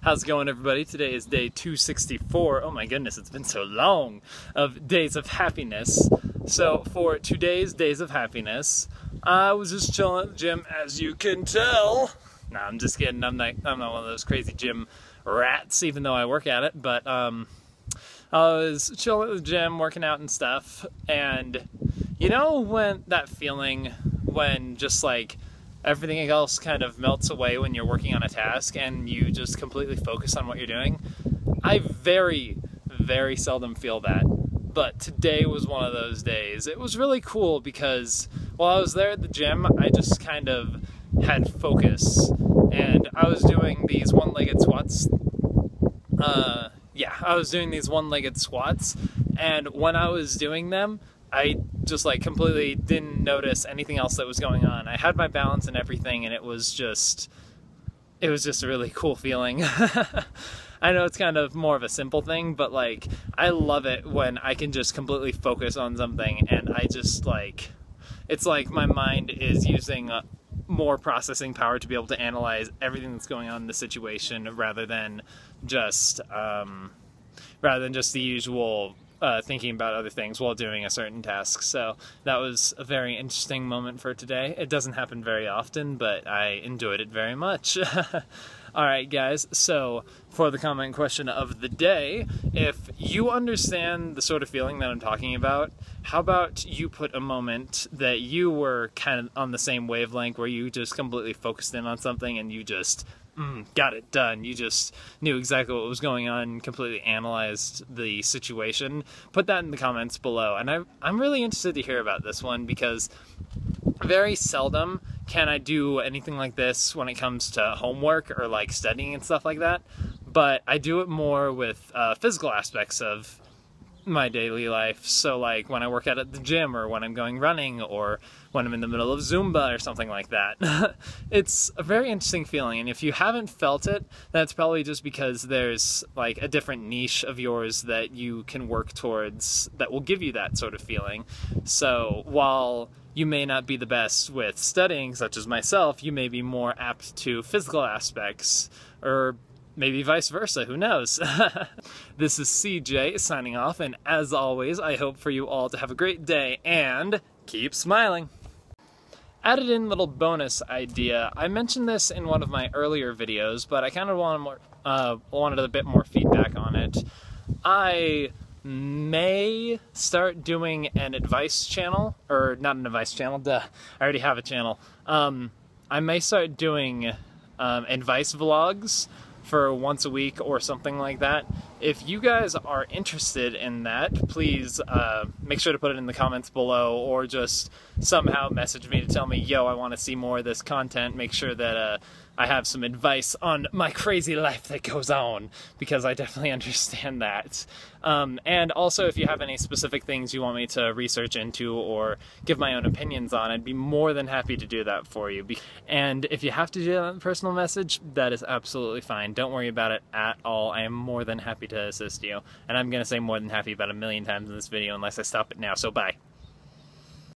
How's it going, everybody? Today is day 264. Oh my goodness, it's been so long of days of Happyness. So, for today's days of Happyness, I was just chilling at the gym, as you can tell. Nah, I'm just kidding. I'm not. I'm not one of those crazy gym rats, even though I work at it. But um, I was chilling at the gym, working out and stuff, and you know when that feeling when just like everything else kind of melts away when you're working on a task and you just completely focus on what you're doing. I very, very seldom feel that. But today was one of those days. It was really cool because while I was there at the gym, I just kind of had focus. And I was doing these one legged squats. Uh, yeah, I was doing these one legged squats. And when I was doing them, I just like completely didn't notice anything else that was going on. I had my balance and everything, and it was just, it was just a really cool feeling. I know it's kind of more of a simple thing, but like, I love it when I can just completely focus on something and I just like, it's like my mind is using uh, more processing power to be able to analyze everything that's going on in the situation rather than just, um, rather than just the usual uh, thinking about other things while doing a certain task. So that was a very interesting moment for today. It doesn't happen very often, but I enjoyed it very much. All right, guys. So, for the comment question of the day, if you understand the sort of feeling that I'm talking about, how about you put a moment that you were kind of on the same wavelength where you just completely focused in on something and you just mm, got it done. You just knew exactly what was going on, completely analyzed the situation. Put that in the comments below. And I, I'm really interested to hear about this one because very seldom can I do anything like this when it comes to homework or like studying and stuff like that. But I do it more with uh, physical aspects of my daily life. So, like when I work out at the gym, or when I'm going running, or when I'm in the middle of Zumba, or something like that. it's a very interesting feeling. And if you haven't felt it, that's probably just because there's like a different niche of yours that you can work towards that will give you that sort of feeling. So, while you may not be the best with studying, such as myself, you may be more apt to physical aspects or Maybe vice versa, who knows? this is CJ signing off, and as always, I hope for you all to have a great day and keep smiling. Added in little bonus idea. I mentioned this in one of my earlier videos, but I kind of wanted, more, uh, wanted a bit more feedback on it. I may start doing an advice channel, or not an advice channel, duh, I already have a channel. Um, I may start doing um, advice vlogs for once a week or something like that. If you guys are interested in that, please uh, make sure to put it in the comments below or just somehow message me to tell me, yo, I want to see more of this content. Make sure that uh, I have some advice on my crazy life that goes on because I definitely understand that. Um, and also, if you have any specific things you want me to research into or give my own opinions on, I'd be more than happy to do that for you. And if you have to do that in personal message, that is absolutely fine. Don't worry about it at all. I am more than happy to assist you. And I'm going to say more than happy about a million times in this video unless I stop it now, so bye.